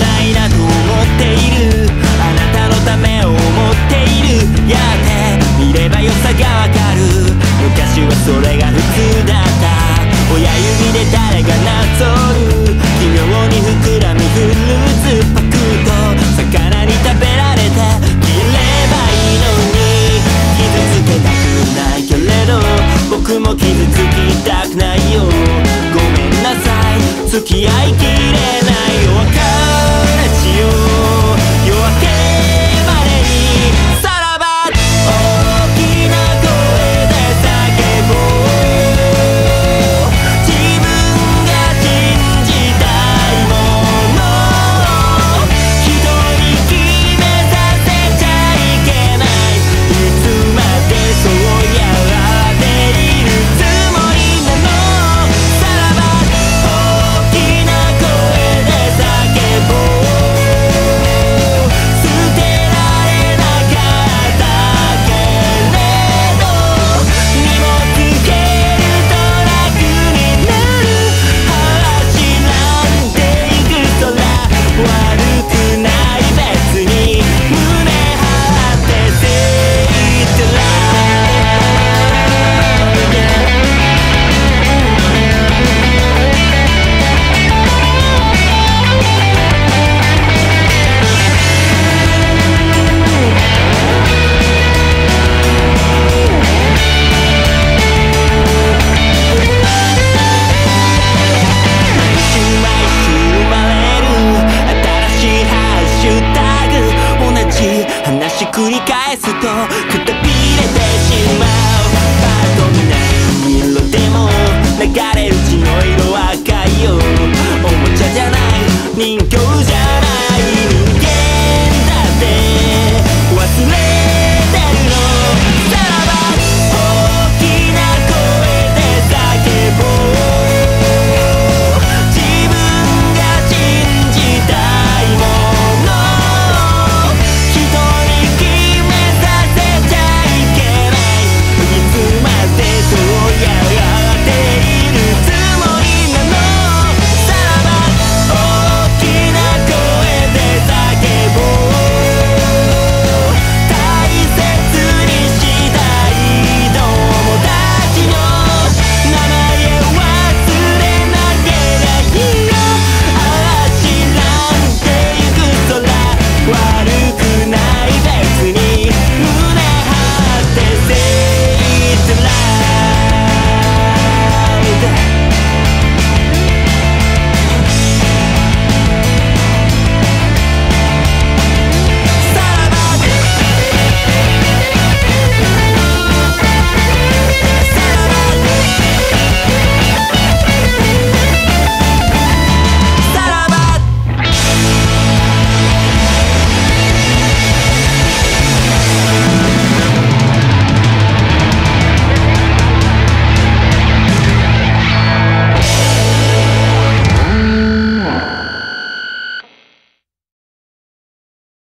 ないなと思っているあなたのためを思っているやって見れば良さがわかる昔はそれが普通だった親指で誰がなぞる奇妙に膨らむフルーツパクと魚に食べられて切ればいいのに傷つけたくないけれど僕も傷つきたくないよ。ごめんなさい。付き合いきれないよ。you.